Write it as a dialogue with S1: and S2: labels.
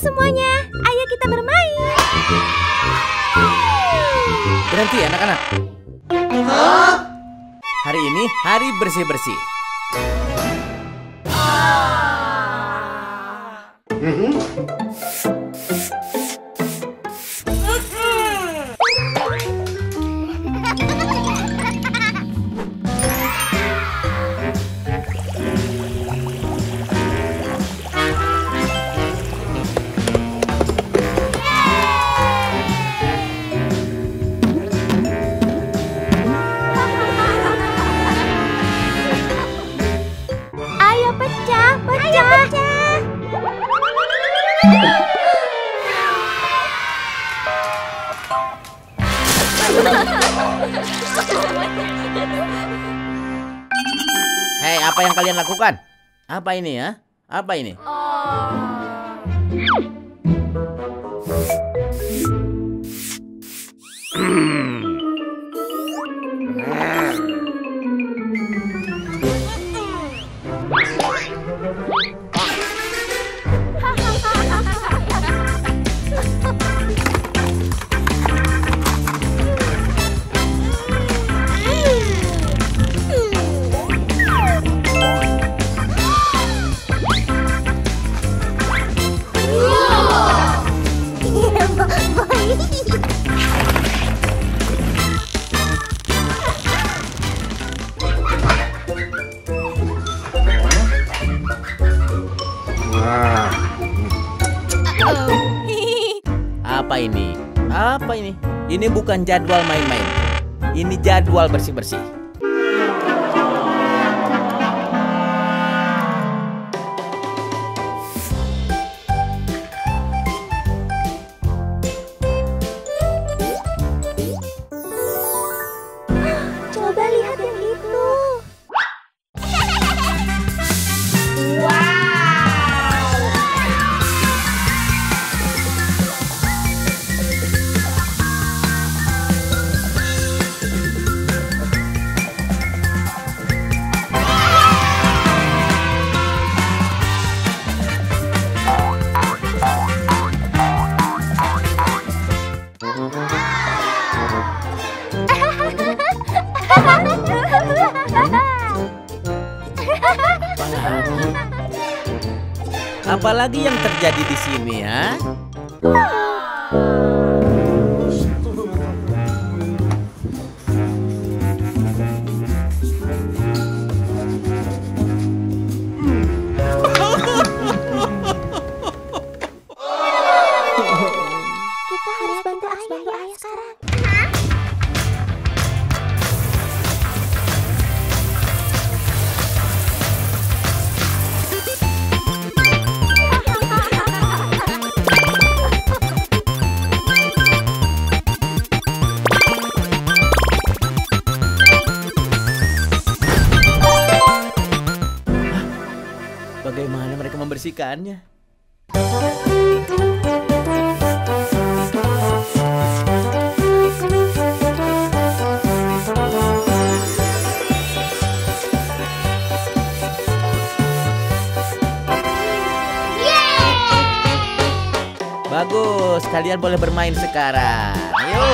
S1: semuanya, ayo kita bermain.
S2: Berhenti anak-anak. Hari ini hari bersih-bersih. Apa yang kalian lakukan? Apa ini ya? Apa ini? Apa ini? Apa ini? Ini bukan jadwal main-main. Ini jadwal bersih-bersih. Apalagi yang terjadi di sini ya? Bagaimana mereka membersihkannya? Bagus, kalian boleh bermain sekarang. Ayo.